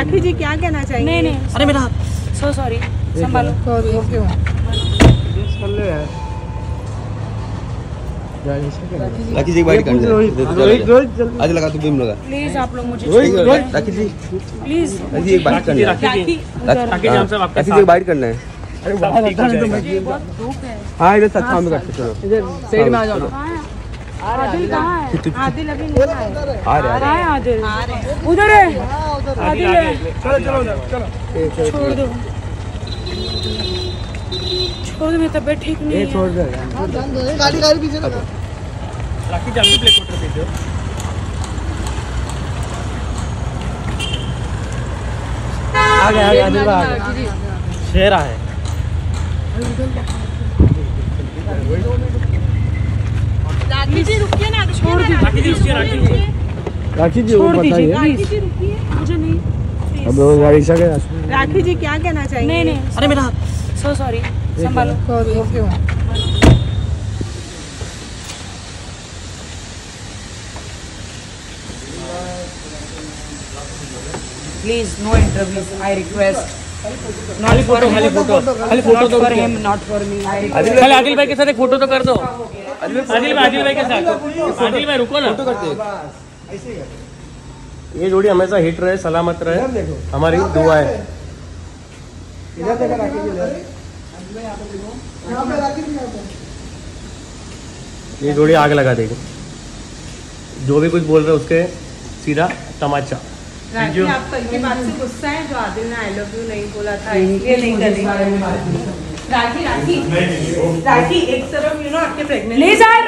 राखी जी क्या कहना चाहेंगे? नहीं नहीं अरे मेरा सो सॉरी संभालो। राखी जी बाइट करना है? आज लगा तू बीम लगा। प्लीज़ आप लोग मुझे। राखी जी। प्लीज़ राखी जी एक बाइट करना है राखी जी, एक बाइट करना है। मुझे बहुत दुख है। हाँ इधर साथ में करते चलो। साइड में आ जाओ। है। आदिल कहाँ है? आदिल अभी नहीं आए आ रहे है आदिल? उधर है। आदिल है। छोड़ दो। छोड़ दो। मेरी तबीयत ठीक नहीं है। छोड़ दे। राखी। जल्दी प्ले कोटर भेजो आ गया आ गया आदिल आ गया। शेरा है। छोड़ दीजिए राखी जी उसकी राखी जी। राखी जी वो छोड़ दीजिए राखी जी रुकिए मुझे नहीं अब गाड़ी से गया राखी जी क्या कहना चाहेंगे? नहीं नहीं अरे मेरा सो सॉरी संभालो। Please no interviews I request खाली फ़ोटो खाली फ़ोटो खाली फ़ोटो नॉट तो for him not for me Adil भाई के साथ एक फ़ोटो तो कर दो। आदिल भाई आदिल भाई के साथ। आदिल भाई रुको ना। ये जोड़ी हमेशा हिट रहे सलामत रहे। हमारी दुआ है। ये जोड़ी आग लगा देगी। जो भी कुछ बोल रहे उसके सीधा तमाचा। आप कल की बात से गुस्सा है जो आदिल ने आई लव यू नहीं बोला था इसलिए नहीं करेंगे राखी राखी। राखी एक तरफ़ यू नो आपके प्रेगनेंट प्लीज़ आई